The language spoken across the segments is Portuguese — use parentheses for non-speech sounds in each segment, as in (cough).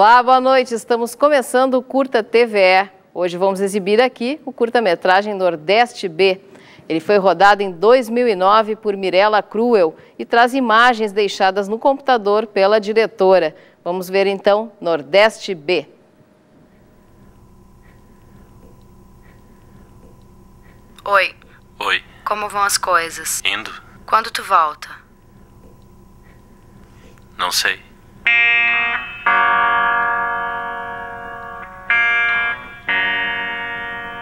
Olá, boa noite. Estamos começando o Curta TVE. Hoje vamos exibir aqui o curta-metragem Nordeste B. Ele foi rodado em 2009 por Mirella Cruel e traz imagens deixadas no computador pela diretora. Vamos ver então Nordeste B. Oi, Oi, como vão as coisas? indo? Quando tu volta? Não sei.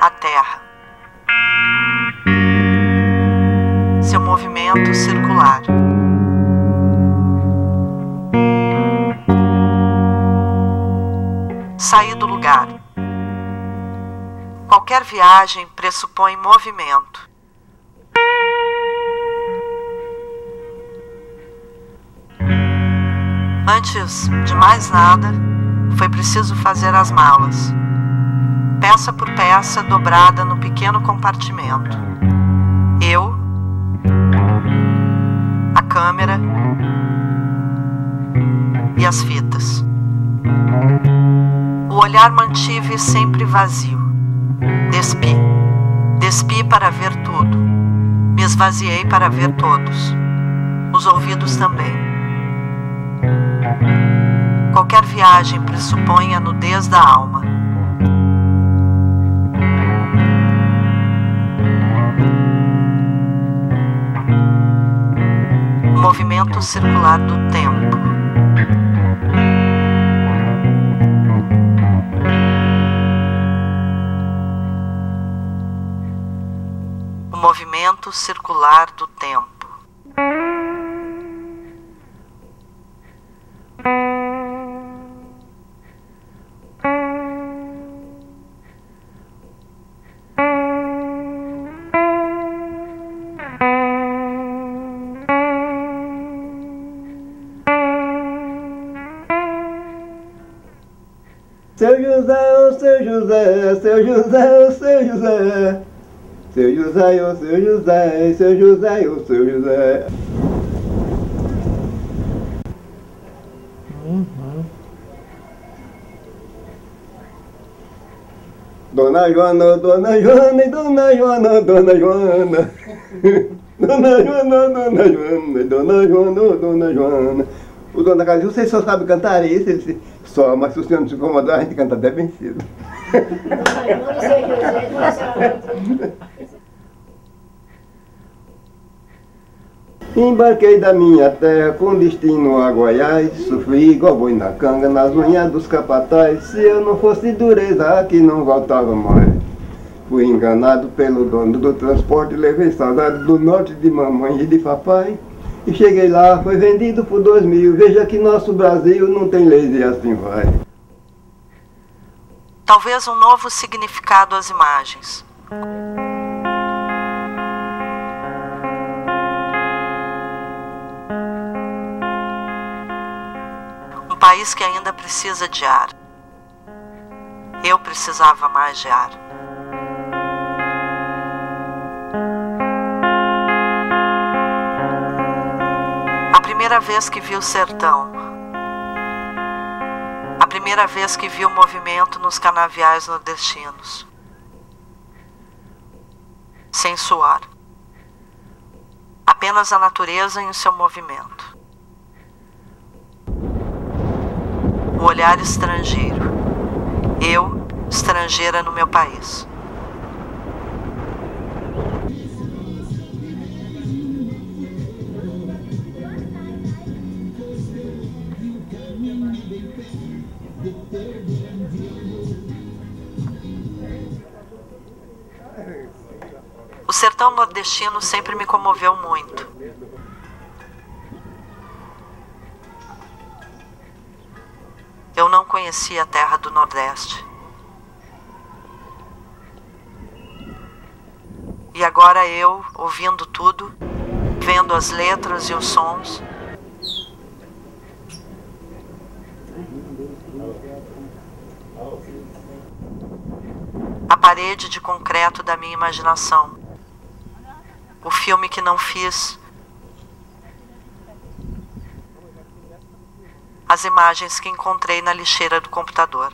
A Terra. Seu movimento circular. Sair do lugar. Qualquer viagem pressupõe movimento. Antes de mais nada, foi preciso fazer as malas peça por peça dobrada no pequeno compartimento. Eu, a câmera e as fitas. O olhar mantive sempre vazio. Despi. Despi para ver tudo. Me esvaziei para ver todos. Os ouvidos também. Qualquer viagem pressupõe a nudez da alma. Movimento circular do tempo. O movimento circular do tempo. Seu José, ô seu José, seu José, ô seu José. Seu José, ô seu José, seu José, ô seu José. Dona Joana, Dona Joana, Dona Joana, Dona Joana. (laughs) Dona Joana, Dona Joana, Dona Joana, Dona Joana. O Dona Calil, vocês só sabem cantar isso, ele se- só, mas se o senhor não se incomodar, a gente canta até bem cedo. (laughs) Embarquei da minha terra com destino a Goiás Sofri igual boi na canga nas unhas dos capatazes Se eu não fosse dureza aqui não voltava mais. Fui enganado pelo dono do transporte Levei saudade do norte de mamãe e de papai E cheguei lá, foi vendido por dois mil Veja que nosso Brasil não tem leis e assim vai Talvez um novo significado às imagens. Um país que ainda precisa de ar. Eu precisava mais de ar. Primeira vez que vi o sertão. A primeira vez que vi o movimento nos canaviais nordestinos. Sem suar. Apenas a natureza em seu movimento. O olhar estrangeiro. Eu, estrangeira no meu país. Nordestino sempre me comoveu muito. Eu não conhecia a terra do Nordeste. E agora eu, ouvindo tudo, vendo as letras e os sons, a parede de concreto da minha imaginação. O filme que não fiz. as imagens que encontrei na lixeira do computador.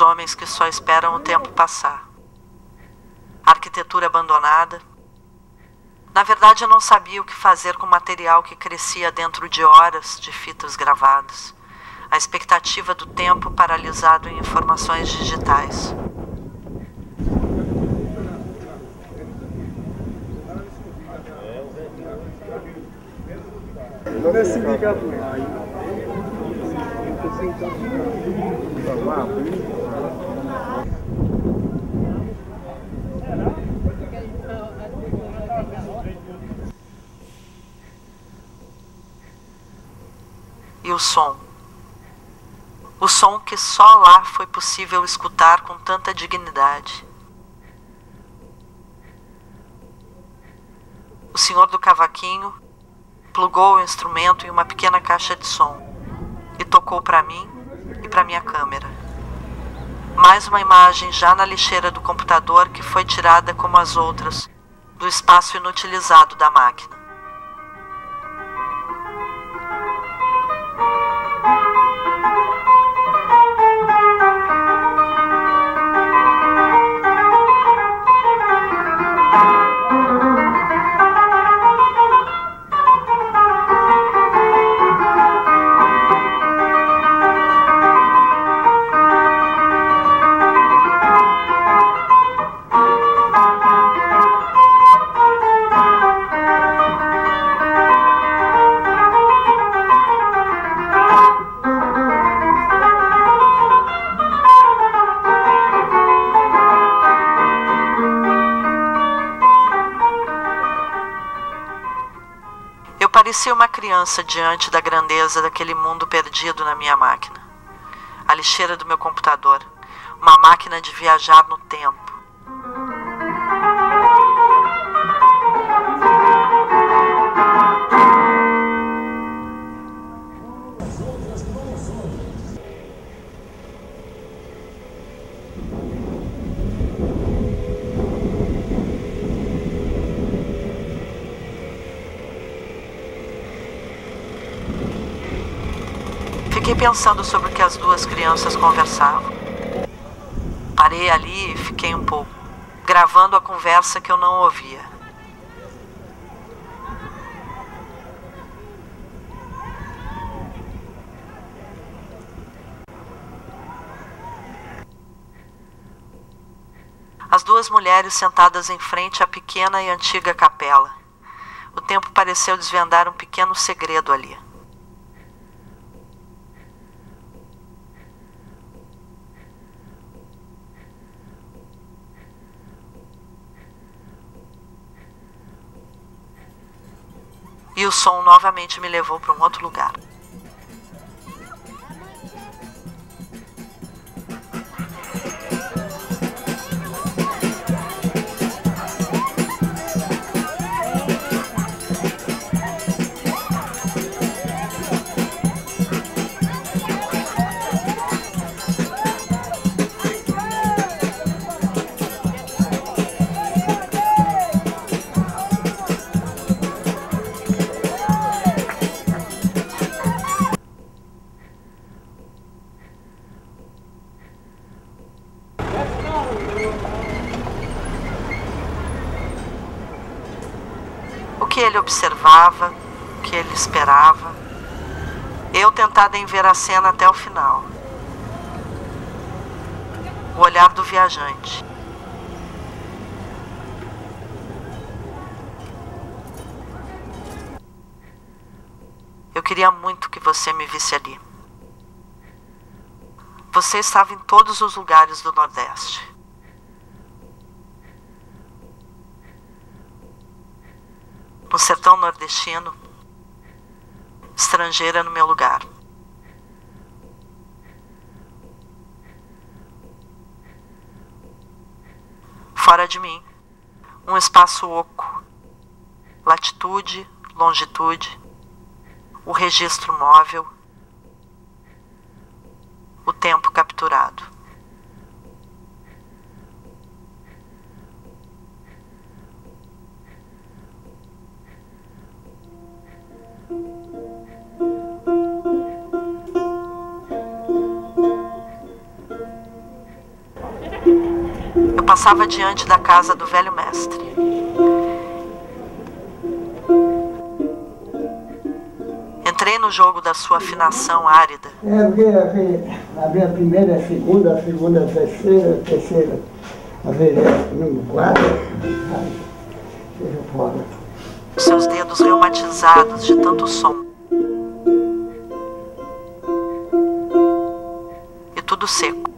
Homens que só esperam o tempo passar. arquitetura abandonada. Na verdade, eu não sabia o que fazer com o material que crescia dentro de horas de fitas gravadas. A expectativa do tempo paralisado em informações digitais. E o som. O som que só lá foi possível escutar com tanta dignidade. O senhor do cavaquinho plugou o instrumento em uma pequena caixa de som e tocou para mim e para minha câmera. Mais uma imagem já na lixeira do computador que foi tirada como as outras do espaço inutilizado da máquina. Parecia uma criança diante da grandeza daquele mundo perdido na minha máquina. A lixeira do meu computador, uma máquina de viajar no tempo. Pensando sobre o que as duas crianças conversavam. Parei ali e fiquei um pouco, gravando a conversa que eu não ouvia. As duas mulheres sentadas em frente à pequena e antiga capela. O tempo pareceu desvendar um pequeno segredo ali. E o som novamente me levou para um outro lugar. Observava, o que ele esperava. Eu tentada em ver a cena até o final. O olhar do viajante. Eu queria muito que você me visse ali. Você estava em todos os lugares do Nordeste. Sertão nordestino, estrangeira no meu lugar. Fora de mim, um espaço oco, latitude, longitude, o registro móvel, o tempo capturado. Passava diante da casa do velho mestre. Entrei no jogo da sua afinação árida. É, porque a primeira, a segunda, a segunda, a terceira, a terceira, a número quatro, sabe? Seja fora. Seus dedos reumatizados de tanto som. E tudo seco.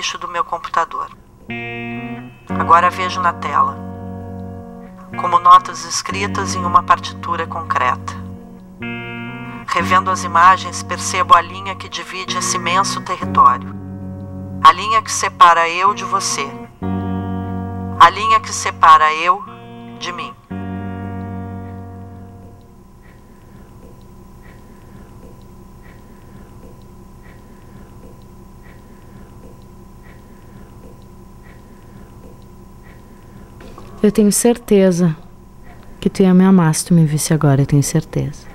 Lixo do meu computador. Agora vejo na tela, como notas escritas em uma partitura concreta. Revendo as imagens, percebo a linha que divide esse imenso território. A linha que separa eu de você. A linha que separa eu de mim. Eu tenho certeza que tu ia me amar se tu me visse agora, eu tenho certeza.